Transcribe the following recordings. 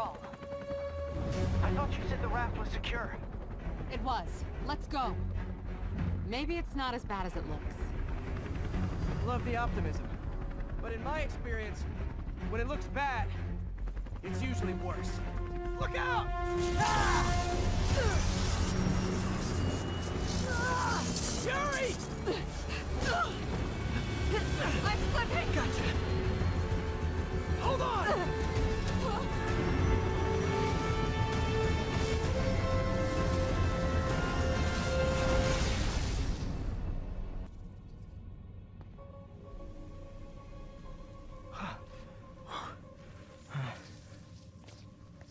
crawl. I thought you said the raft was secure. It was. Let's go. Maybe it's not as bad as it looks. Love the optimism. But in my experience, when it looks bad, it's usually worse. Look out! Ah! Yuri! I'm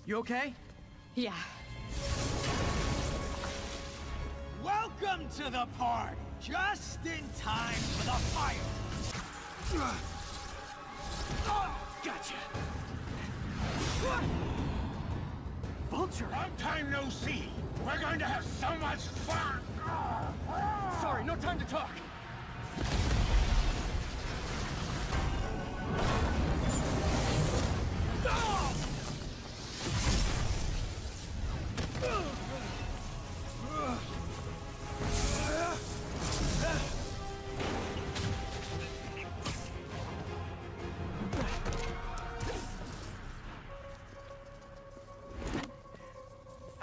You okay? Yeah. Welcome to the party! Just in time for the fire! Gotcha! Vulture! Long time no see! We're going to have so much fun! Sorry, no time to talk!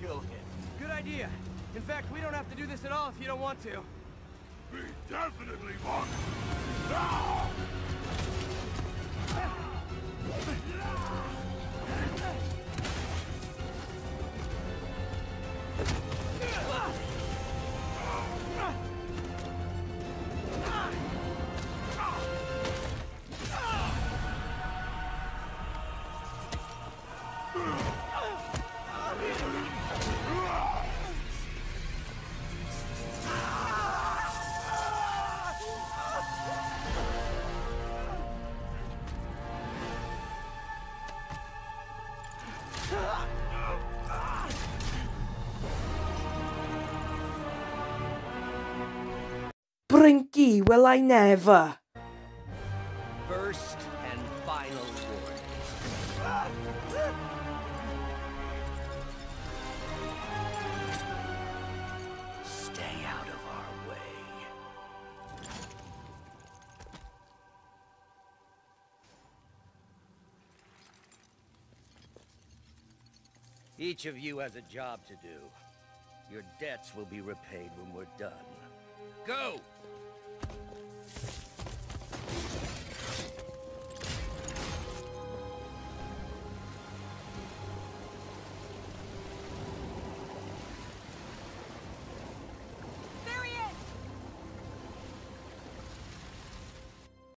Kill him. good idea. In fact, we don't have to do this at all if you don't want to. We definitely want Brinky, will I never? First and final. Stay out of our way. Each of you has a job to do. Your debts will be repaid when we're done. Go!